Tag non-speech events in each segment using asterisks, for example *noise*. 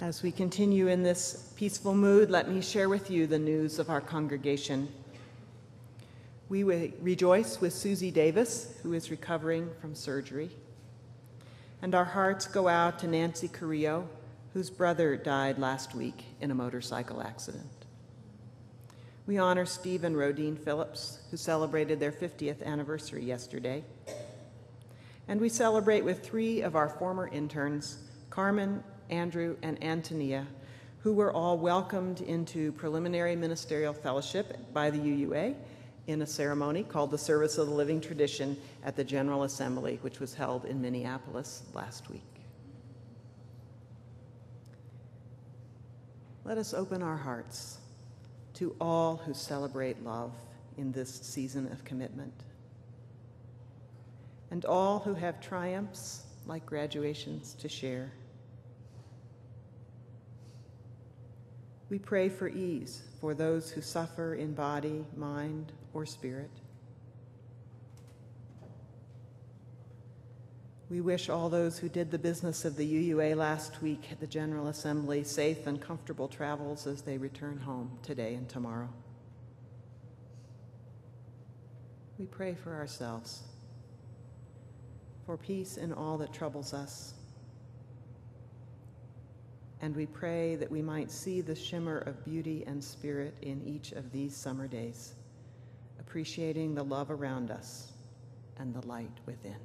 As we continue in this peaceful mood, let me share with you the news of our congregation. We rejoice with Susie Davis, who is recovering from surgery. And our hearts go out to Nancy Carrillo, whose brother died last week in a motorcycle accident. We honor Steve and Rodine Phillips, who celebrated their 50th anniversary yesterday. And we celebrate with three of our former interns, Carmen, Andrew, and Antonia, who were all welcomed into preliminary ministerial fellowship by the UUA in a ceremony called the Service of the Living Tradition at the General Assembly, which was held in Minneapolis last week. Let us open our hearts to all who celebrate love in this season of commitment, and all who have triumphs like graduations to share. We pray for ease for those who suffer in body, mind, or spirit. We wish all those who did the business of the UUA last week at the General Assembly safe and comfortable travels as they return home today and tomorrow. We pray for ourselves, for peace in all that troubles us, and we pray that we might see the shimmer of beauty and spirit in each of these summer days, appreciating the love around us and the light within.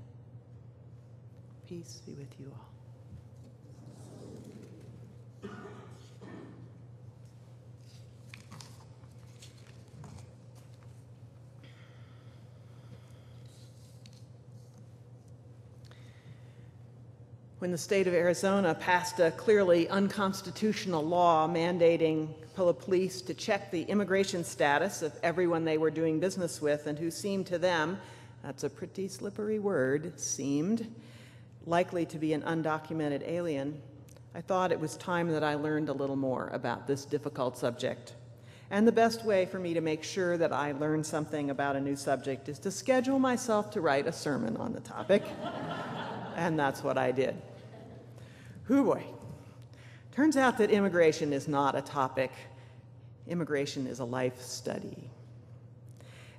Peace be with you all. When the state of Arizona passed a clearly unconstitutional law mandating police to check the immigration status of everyone they were doing business with and who seemed to them, that's a pretty slippery word, seemed, likely to be an undocumented alien, I thought it was time that I learned a little more about this difficult subject. And the best way for me to make sure that I learn something about a new subject is to schedule myself to write a sermon on the topic. *laughs* and that's what I did. Who boy. Turns out that immigration is not a topic. Immigration is a life study.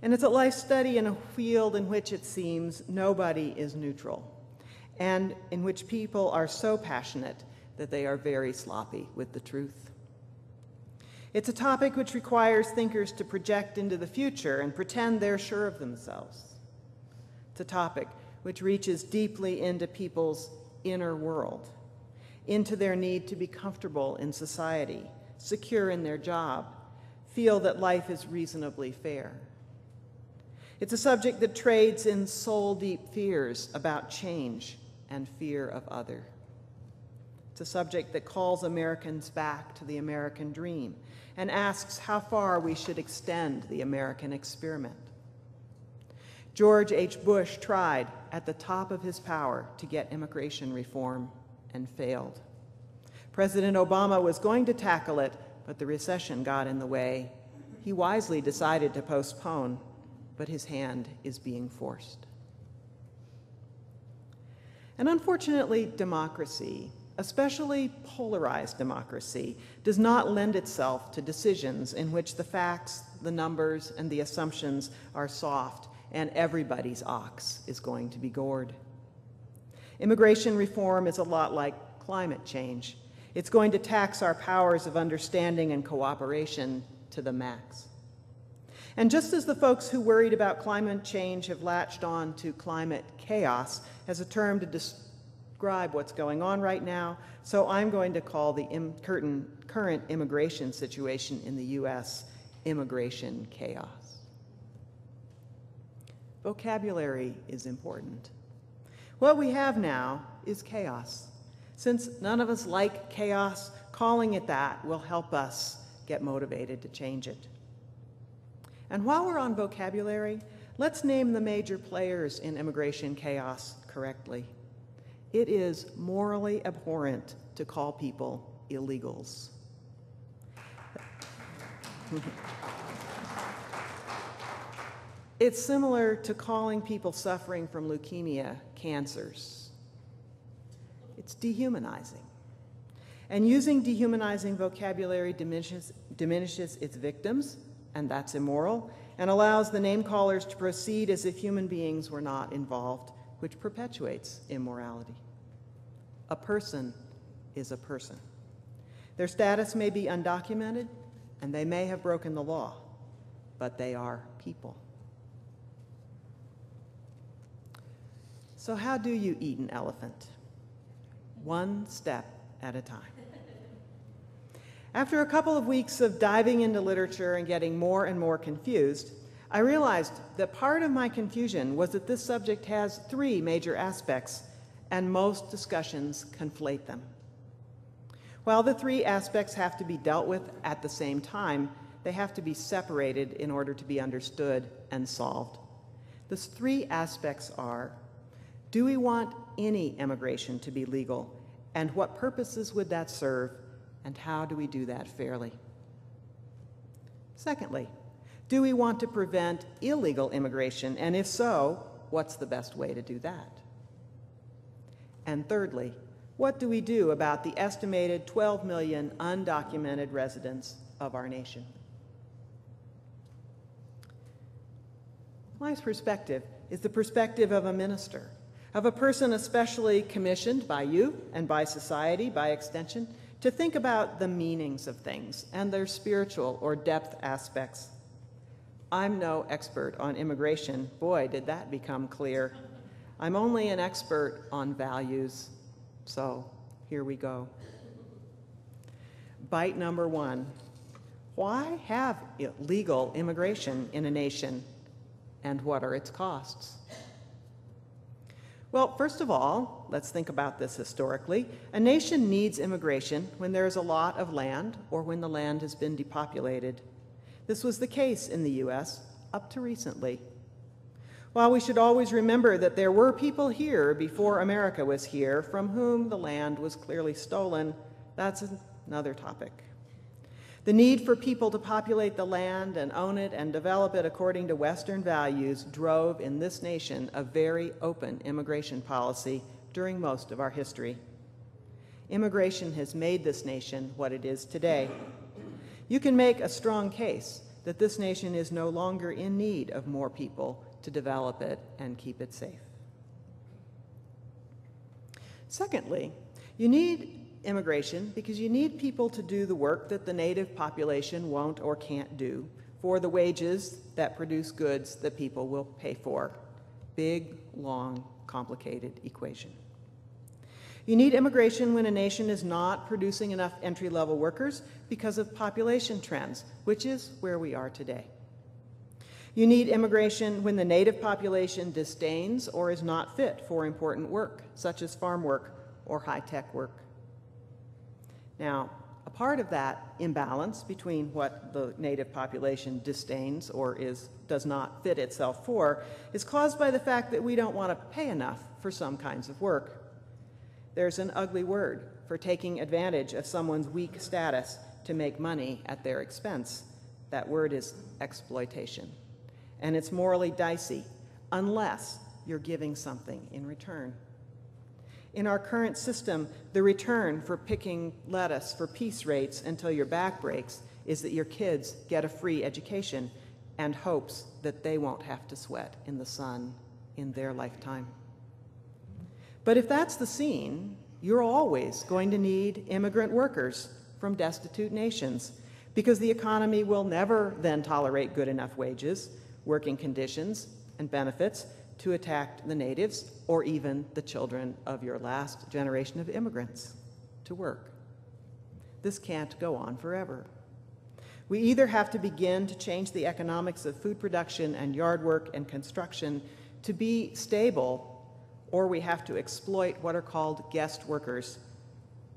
And it's a life study in a field in which it seems nobody is neutral, and in which people are so passionate that they are very sloppy with the truth. It's a topic which requires thinkers to project into the future and pretend they're sure of themselves. It's a topic which reaches deeply into people's inner world into their need to be comfortable in society, secure in their job, feel that life is reasonably fair. It's a subject that trades in soul deep fears about change and fear of other. It's a subject that calls Americans back to the American dream and asks how far we should extend the American experiment. George H. Bush tried at the top of his power to get immigration reform and failed. President Obama was going to tackle it, but the recession got in the way. He wisely decided to postpone, but his hand is being forced. And unfortunately, democracy, especially polarized democracy, does not lend itself to decisions in which the facts, the numbers, and the assumptions are soft and everybody's ox is going to be gored. Immigration reform is a lot like climate change. It's going to tax our powers of understanding and cooperation to the max. And just as the folks who worried about climate change have latched on to climate chaos as a term to describe what's going on right now, so I'm going to call the current immigration situation in the U.S. immigration chaos. Vocabulary is important. What we have now is chaos. Since none of us like chaos, calling it that will help us get motivated to change it. And while we're on vocabulary, let's name the major players in immigration chaos correctly. It is morally abhorrent to call people illegals. *laughs* It's similar to calling people suffering from leukemia cancers. It's dehumanizing. And using dehumanizing vocabulary diminishes, diminishes its victims, and that's immoral, and allows the name callers to proceed as if human beings were not involved, which perpetuates immorality. A person is a person. Their status may be undocumented, and they may have broken the law, but they are people. So, how do you eat an elephant? One step at a time. After a couple of weeks of diving into literature and getting more and more confused, I realized that part of my confusion was that this subject has three major aspects, and most discussions conflate them. While the three aspects have to be dealt with at the same time, they have to be separated in order to be understood and solved. The three aspects are do we want any immigration to be legal? And what purposes would that serve? And how do we do that fairly? Secondly, do we want to prevent illegal immigration? And if so, what's the best way to do that? And thirdly, what do we do about the estimated 12 million undocumented residents of our nation? My perspective is the perspective of a minister, of a person especially commissioned by you and by society, by extension, to think about the meanings of things and their spiritual or depth aspects. I'm no expert on immigration. Boy, did that become clear. I'm only an expert on values. So here we go. Bite number one Why have legal immigration in a nation, and what are its costs? Well, first of all, let's think about this historically. A nation needs immigration when there is a lot of land or when the land has been depopulated. This was the case in the U.S. up to recently. While we should always remember that there were people here before America was here from whom the land was clearly stolen, that's another topic. The need for people to populate the land and own it and develop it according to Western values drove in this nation a very open immigration policy during most of our history. Immigration has made this nation what it is today. You can make a strong case that this nation is no longer in need of more people to develop it and keep it safe. Secondly, you need immigration because you need people to do the work that the native population won't or can't do for the wages that produce goods that people will pay for. Big, long, complicated equation. You need immigration when a nation is not producing enough entry level workers because of population trends, which is where we are today. You need immigration when the native population disdains or is not fit for important work, such as farm work or high tech work. Now, a part of that imbalance between what the native population disdains or is, does not fit itself for is caused by the fact that we don't want to pay enough for some kinds of work. There's an ugly word for taking advantage of someone's weak status to make money at their expense. That word is exploitation. And it's morally dicey unless you're giving something in return. In our current system, the return for picking lettuce for piece rates until your back breaks is that your kids get a free education and hopes that they won't have to sweat in the sun in their lifetime. But if that's the scene, you're always going to need immigrant workers from destitute nations because the economy will never then tolerate good enough wages, working conditions, and benefits to attack the natives or even the children of your last generation of immigrants to work. This can't go on forever. We either have to begin to change the economics of food production and yard work and construction to be stable or we have to exploit what are called guest workers.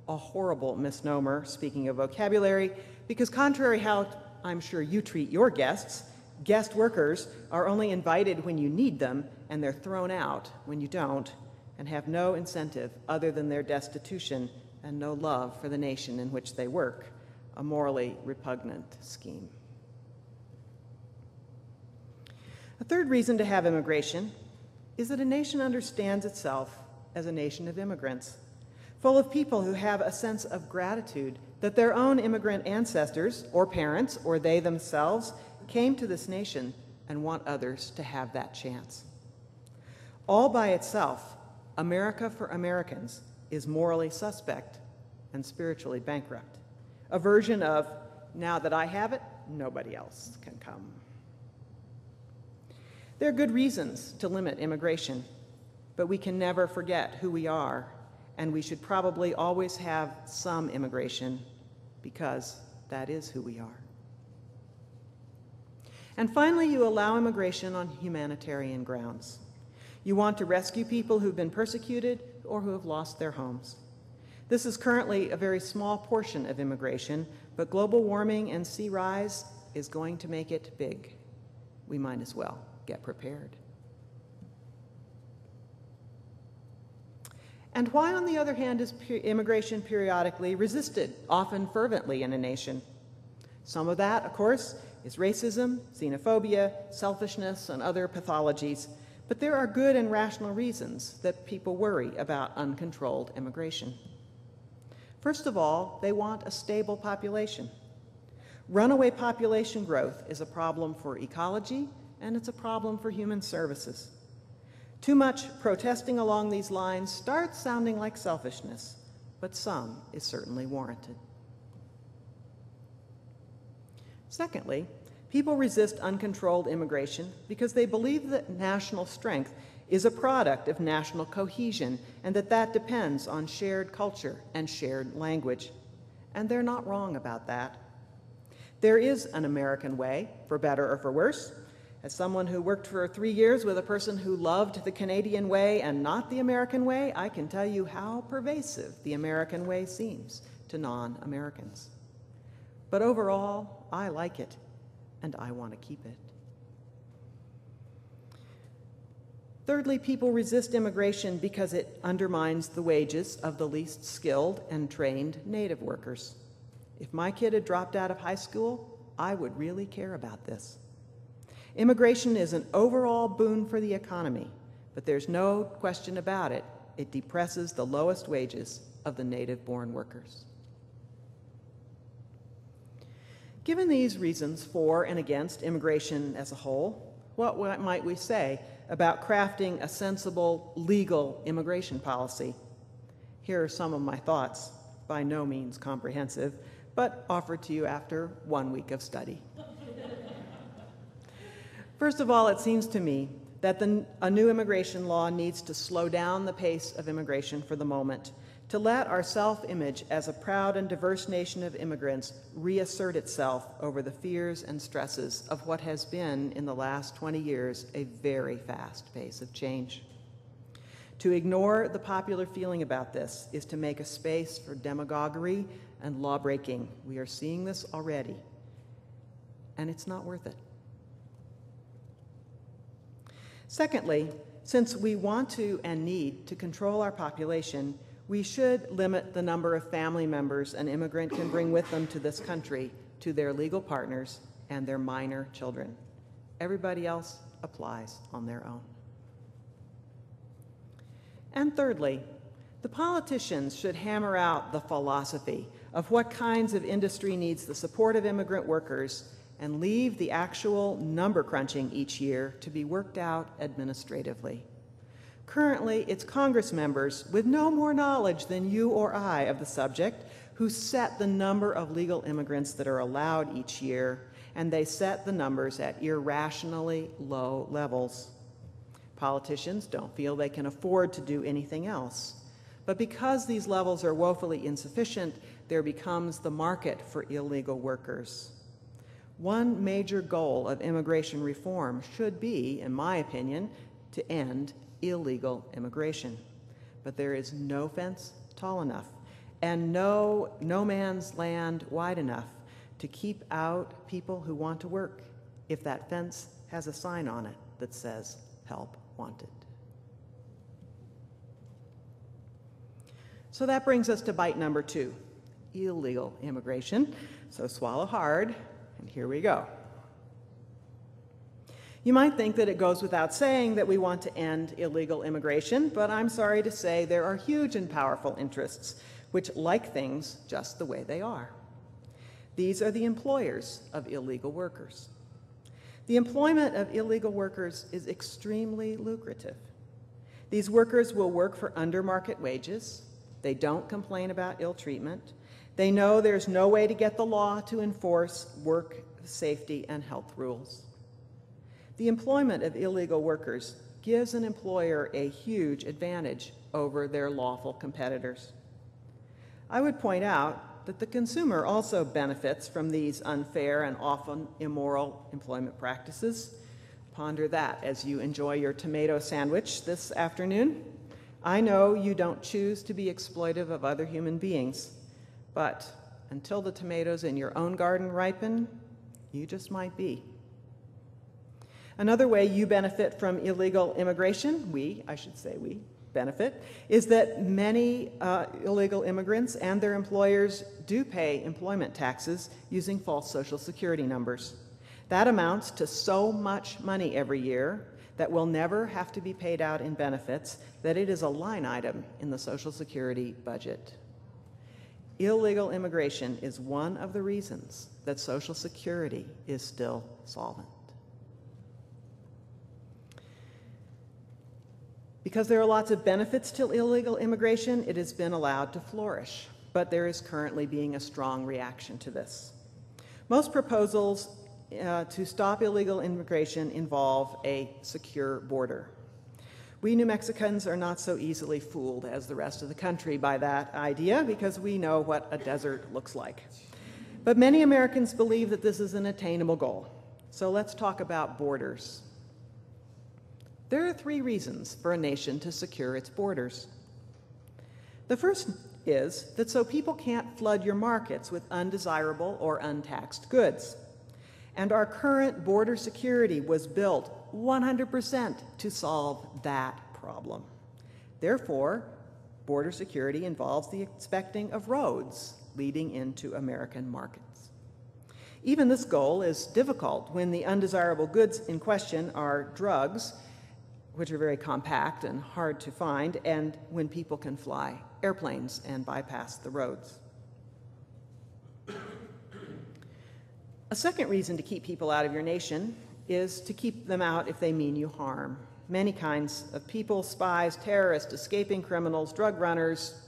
A horrible misnomer, speaking of vocabulary, because contrary how I'm sure you treat your guests, guest workers are only invited when you need them, and they're thrown out when you don't, and have no incentive other than their destitution and no love for the nation in which they work, a morally repugnant scheme. A third reason to have immigration is that a nation understands itself as a nation of immigrants. full of people who have a sense of gratitude that their own immigrant ancestors, or parents, or they themselves, came to this nation and want others to have that chance. All by itself, America for Americans is morally suspect and spiritually bankrupt. A version of, now that I have it, nobody else can come. There are good reasons to limit immigration, but we can never forget who we are, and we should probably always have some immigration because that is who we are. And finally, you allow immigration on humanitarian grounds. You want to rescue people who've been persecuted or who have lost their homes. This is currently a very small portion of immigration, but global warming and sea rise is going to make it big. We might as well get prepared. And why, on the other hand, is immigration periodically resisted, often fervently, in a nation? Some of that, of course, is racism, xenophobia, selfishness, and other pathologies. But there are good and rational reasons that people worry about uncontrolled immigration. First of all, they want a stable population. Runaway population growth is a problem for ecology and it's a problem for human services. Too much protesting along these lines starts sounding like selfishness, but some is certainly warranted. Secondly, people resist uncontrolled immigration because they believe that national strength is a product of national cohesion and that that depends on shared culture and shared language. And they're not wrong about that. There is an American way, for better or for worse. As someone who worked for three years with a person who loved the Canadian way and not the American way, I can tell you how pervasive the American way seems to non Americans. But overall, I like it, and I want to keep it. Thirdly, people resist immigration because it undermines the wages of the least skilled and trained native workers. If my kid had dropped out of high school, I would really care about this. Immigration is an overall boon for the economy, but there's no question about it. It depresses the lowest wages of the native born workers. Given these reasons for and against immigration as a whole, what might we say about crafting a sensible legal immigration policy? Here are some of my thoughts, by no means comprehensive, but offered to you after one week of study. *laughs* First of all, it seems to me that the, a new immigration law needs to slow down the pace of immigration for the moment, to let our self image as a proud and diverse nation of immigrants reassert itself over the fears and stresses of what has been, in the last 20 years, a very fast pace of change. To ignore the popular feeling about this is to make a space for demagoguery and lawbreaking. We are seeing this already, and it's not worth it. Secondly, since we want to and need to control our population, we should limit the number of family members an immigrant can bring with them to this country to their legal partners and their minor children. Everybody else applies on their own. And thirdly, the politicians should hammer out the philosophy of what kinds of industry needs the support of immigrant workers and leave the actual number crunching each year to be worked out administratively. Currently, it's Congress members with no more knowledge than you or I of the subject who set the number of legal immigrants that are allowed each year, and they set the numbers at irrationally low levels. Politicians don't feel they can afford to do anything else. But because these levels are woefully insufficient, there becomes the market for illegal workers. One major goal of immigration reform should be, in my opinion, to end illegal immigration. But there is no fence tall enough and no no man's land wide enough to keep out people who want to work if that fence has a sign on it that says help wanted. So that brings us to bite number two illegal immigration. So swallow hard, and here we go. You might think that it goes without saying that we want to end illegal immigration, but I'm sorry to say there are huge and powerful interests which like things just the way they are. These are the employers of illegal workers. The employment of illegal workers is extremely lucrative. These workers will work for under market wages. They don't complain about ill treatment. They know there's no way to get the law to enforce work safety and health rules. The employment of illegal workers gives an employer a huge advantage over their lawful competitors. I would point out that the consumer also benefits from these unfair and often immoral employment practices. Ponder that as you enjoy your tomato sandwich this afternoon. I know you don't choose to be exploitive of other human beings, but until the tomatoes in your own garden ripen, you just might be. Another way you benefit from illegal immigration, we, I should say we, benefit, is that many uh, illegal immigrants and their employers do pay employment taxes using false social security numbers. That amounts to so much money every year that will never have to be paid out in benefits that it is a line item in the Social Security budget. Illegal immigration is one of the reasons that Social Security is still solvent. Because there are lots of benefits to illegal immigration, it has been allowed to flourish, but there is currently being a strong reaction to this. Most proposals uh, to stop illegal immigration involve a secure border. We New Mexicans are not so easily fooled as the rest of the country by that idea because we know what a desert looks like. But many Americans believe that this is an attainable goal. So let's talk about borders. There are three reasons for a nation to secure its borders. The first is that so people can't flood your markets with undesirable or untaxed goods. And our current border security was built 100% to solve that problem. Therefore, border security involves the inspecting of roads leading into American markets. Even this goal is difficult when the undesirable goods in question are drugs which are very compact and hard to find, and when people can fly airplanes and bypass the roads. A second reason to keep people out of your nation is to keep them out if they mean you harm. Many kinds of people, spies, terrorists, escaping criminals, drug runners.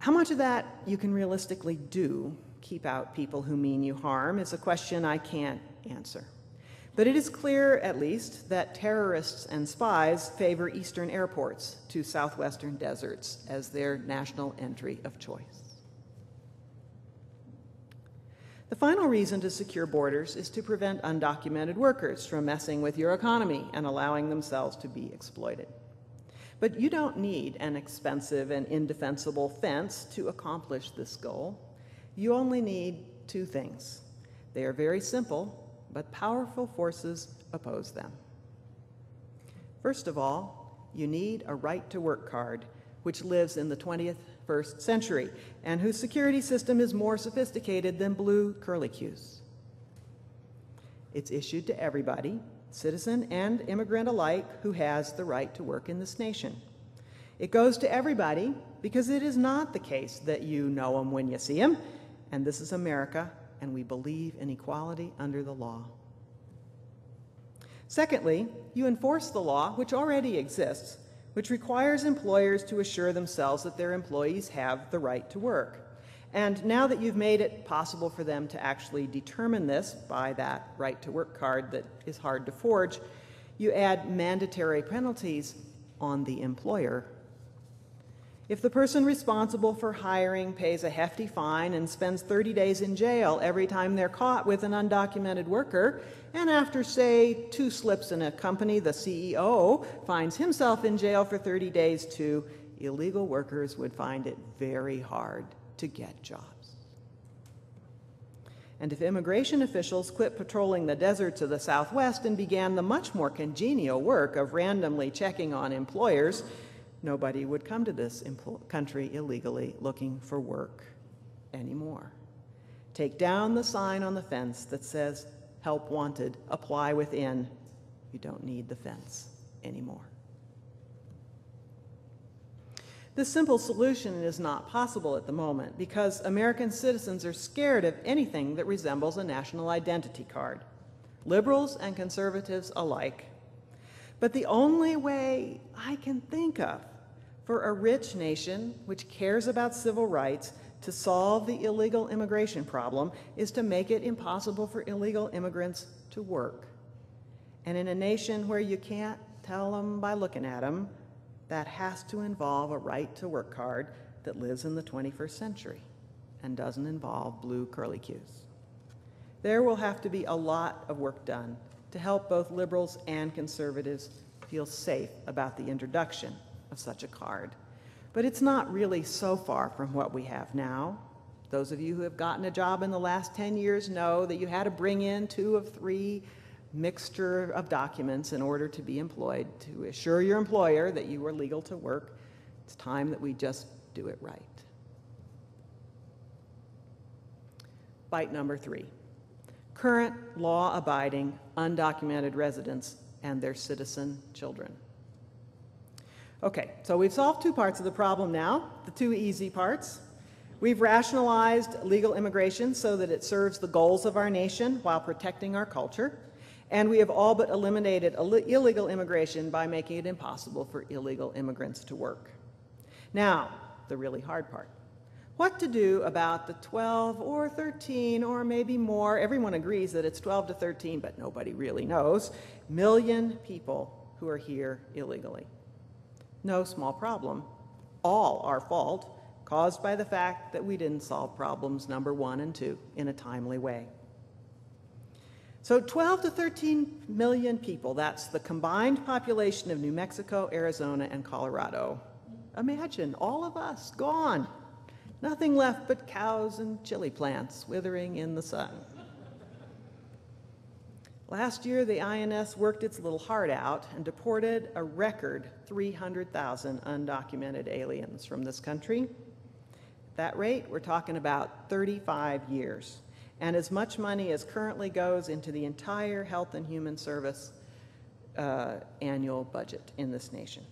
How much of that you can realistically do, keep out people who mean you harm, is a question I can't answer. But it is clear, at least, that terrorists and spies favor eastern airports to southwestern deserts as their national entry of choice. The final reason to secure borders is to prevent undocumented workers from messing with your economy and allowing themselves to be exploited. But you don't need an expensive and indefensible fence to accomplish this goal. You only need two things. They are very simple but powerful forces oppose them. First of all, you need a right to work card, which lives in the 21st century and whose security system is more sophisticated than blue curlicues. It's issued to everybody, citizen and immigrant alike, who has the right to work in this nation. It goes to everybody because it is not the case that you know them when you see them, and this is America, and we believe in equality under the law. Secondly, you enforce the law, which already exists, which requires employers to assure themselves that their employees have the right to work. And now that you've made it possible for them to actually determine this by that right to work card that is hard to forge, you add mandatory penalties on the employer if the person responsible for hiring pays a hefty fine and spends 30 days in jail every time they're caught with an undocumented worker, and after, say, two slips in a company, the CEO finds himself in jail for 30 days too, illegal workers would find it very hard to get jobs. And if immigration officials quit patrolling the deserts of the Southwest and began the much more congenial work of randomly checking on employers, nobody would come to this country illegally looking for work anymore. Take down the sign on the fence that says, help wanted, apply within. You don't need the fence anymore. This simple solution is not possible at the moment because American citizens are scared of anything that resembles a national identity card, liberals and conservatives alike. But the only way I can think of for a rich nation which cares about civil rights to solve the illegal immigration problem is to make it impossible for illegal immigrants to work. And in a nation where you can't tell them by looking at them, that has to involve a right to work card that lives in the 21st century and doesn't involve blue curlicues. There will have to be a lot of work done to help both liberals and conservatives feel safe about the introduction of such a card. But it's not really so far from what we have now. Those of you who have gotten a job in the last 10 years know that you had to bring in two of three mixture of documents in order to be employed to assure your employer that you were legal to work. It's time that we just do it right. Bite number three current law abiding, undocumented residents and their citizen children. Okay, so we've solved two parts of the problem now, the two easy parts. We've rationalized legal immigration so that it serves the goals of our nation while protecting our culture. And we have all but eliminated illegal immigration by making it impossible for illegal immigrants to work. Now, the really hard part. What to do about the 12 or 13 or maybe more, everyone agrees that it's 12 to 13, but nobody really knows, million people who are here illegally. No small problem. All our fault, caused by the fact that we didn't solve problems number one and two in a timely way. So 12 to 13 million people, that's the combined population of New Mexico, Arizona, and Colorado. Imagine all of us gone. Nothing left but cows and chili plants withering in the sun. Last year, the INS worked its little heart out and deported a record 300,000 undocumented aliens from this country. At that rate, we're talking about 35 years and as much money as currently goes into the entire Health and Human Service uh, annual budget in this nation.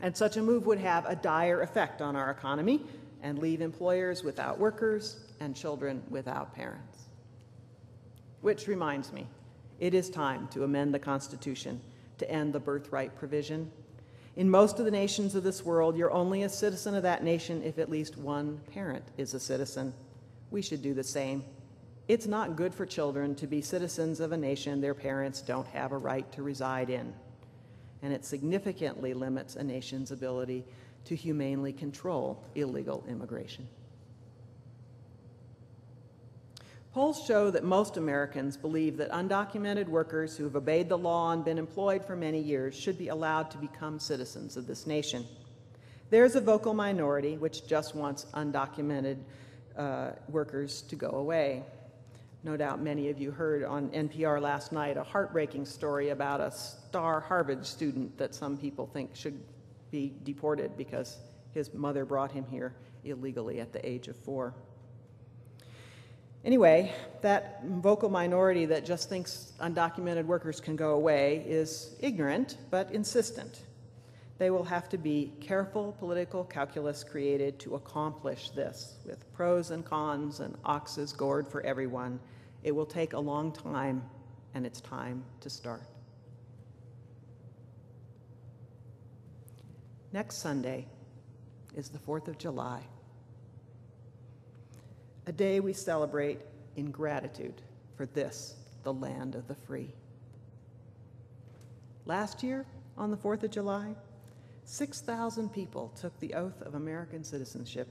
And such a move would have a dire effect on our economy and leave employers without workers and children without parents. Which reminds me, it is time to amend the Constitution to end the birthright provision. In most of the nations of this world, you're only a citizen of that nation if at least one parent is a citizen we should do the same. It's not good for children to be citizens of a nation their parents don't have a right to reside in, and it significantly limits a nation's ability to humanely control illegal immigration. Polls show that most Americans believe that undocumented workers who have obeyed the law and been employed for many years should be allowed to become citizens of this nation. There's a vocal minority which just wants undocumented uh, workers to go away. No doubt many of you heard on NPR last night a heartbreaking story about a star Harvard student that some people think should be deported because his mother brought him here illegally at the age of four. Anyway, that vocal minority that just thinks undocumented workers can go away is ignorant but insistent they will have to be careful political calculus created to accomplish this with pros and cons and oxes gored for everyone. It will take a long time, and it's time to start. Next Sunday is the 4th of July, a day we celebrate in gratitude for this, the land of the free. Last year, on the 4th of July, 6,000 people took the oath of American citizenship,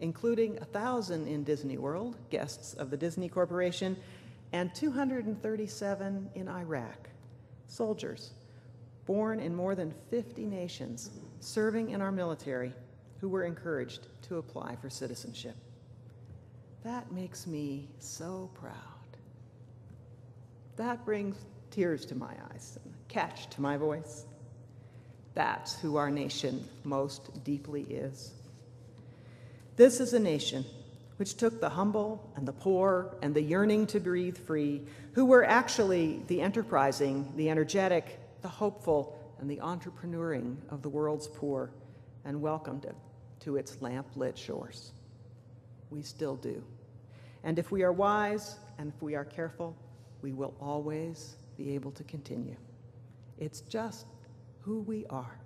including 1,000 in Disney World, guests of the Disney Corporation, and 237 in Iraq, soldiers born in more than 50 nations, serving in our military, who were encouraged to apply for citizenship. That makes me so proud. That brings tears to my eyes and a catch to my voice. That's who our nation most deeply is. This is a nation which took the humble and the poor and the yearning to breathe free, who were actually the enterprising, the energetic, the hopeful, and the entrepreneuring of the world's poor, and welcomed it to its lamp-lit shores. We still do. And if we are wise and if we are careful, we will always be able to continue. It's just who we are.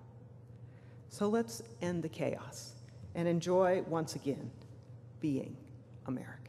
So let's end the chaos and enjoy once again being American.